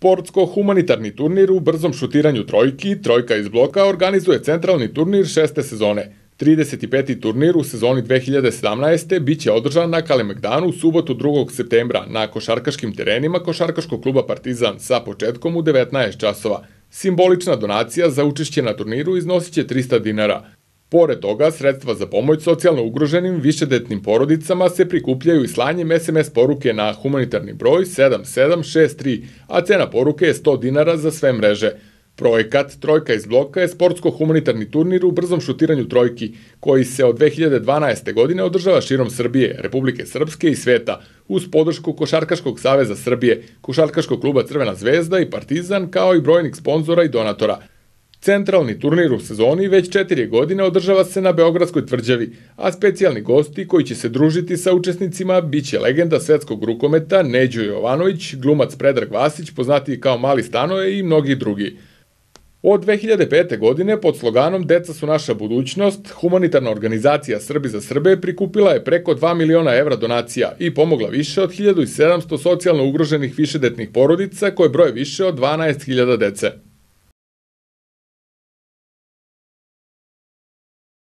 Sportsko-humanitarni turnir u brzom šutiranju trojki, trojka iz bloka, organizuje centralni turnir šeste sezone. 35. turnir u sezoni 2017. biće održan na Kalemegdanu u subotu 2. septembra na košarkaškim terenima Košarkaškog kluba Partizan sa početkom u 19 časova. Simbolična donacija za učešće na turniru iznosit će 300 dinara. Pored toga, sredstva za pomoć socijalno ugroženim višedetnim porodicama se prikupljaju i slanjem SMS poruke na humanitarni broj 7763, a cena poruke je 100 dinara za sve mreže. Projekat Trojka iz bloka je sportsko-humanitarni turnir u brzom šutiranju trojki, koji se od 2012. godine održava širom Srbije, Republike Srpske i sveta, uz podršku Košarkaškog saveza Srbije, Košarkaškog kluba Crvena zvezda i Partizan, kao i brojnih sponzora i donatora – Centralni turnir u sezoni već četiri godine održava se na Beogradskoj tvrđavi, a specijalni gosti koji će se družiti sa učesnicima biće legenda svetskog rukometa Neđo Jovanović, glumac Predrag Vasić, poznatiji kao Mali Stanoje i mnogi drugi. Od 2005. godine pod sloganom Deca su naša budućnost, humanitarna organizacija Srbi za Srbe prikupila je preko 2 miliona evra donacija i pomogla više od 1700 socijalno ugroženih višedetnih porodica koje broje više od 12.000 dece.